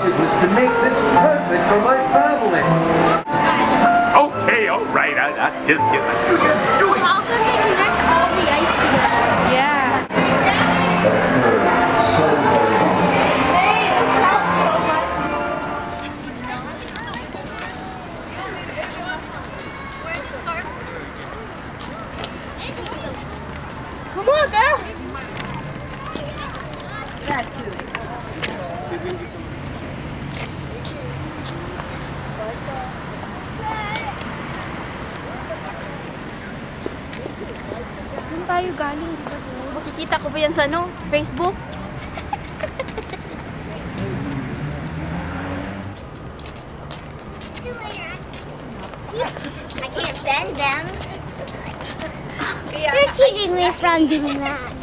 to make this perfect for my family. Okay, all right. I, I just kidding. How can they connect all the ice together? Yeah. Come on, girl. Saan tayo galing? Di ba? Makikita ko ba yan sa ano? Facebook? I can't bend them. You're keeping me from doing that.